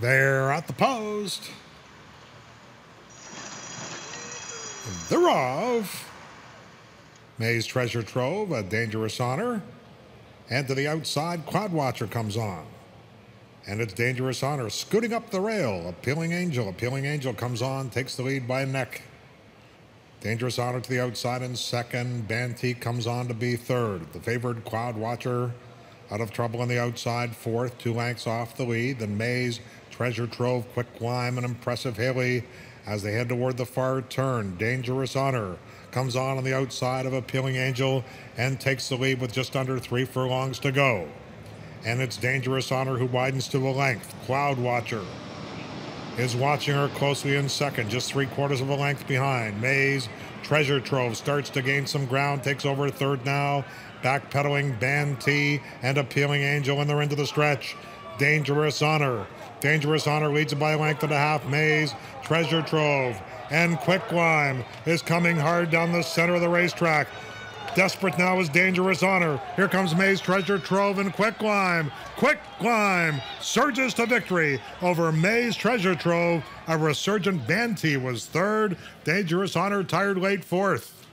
They're at the post. They're off. May's Treasure Trove, a dangerous honor. And to the outside, Quad Watcher comes on. And it's Dangerous Honor scooting up the rail. Appealing Angel. Appealing Angel comes on, takes the lead by neck. Dangerous Honor to the outside in second. Banty comes on to be third. The favored Quad Watcher out of trouble on the outside, fourth, two lengths off the lead. Then Mays, Treasure Trove, Quick Climb, and Impressive Haley as they head toward the far turn. Dangerous Honor comes on on the outside of Appealing Angel and takes the lead with just under three furlongs to go. And it's Dangerous Honor who widens to a length. Cloud Watcher is watching her closely in second, just three quarters of a length behind. Mays, Treasure Trove starts to gain some ground, takes over third now. Backpedaling Banty and Appealing Angel, and they're into the stretch. Dangerous Honor. Dangerous Honor leads by a length and a half. Mays, Treasure Trove, and Quick Climb is coming hard down the center of the racetrack. Desperate now is Dangerous Honor. Here comes May's Treasure Trove and Quick Climb. Quick Climb surges to victory over May's Treasure Trove. A resurgent Banty was third. Dangerous Honor tired late fourth.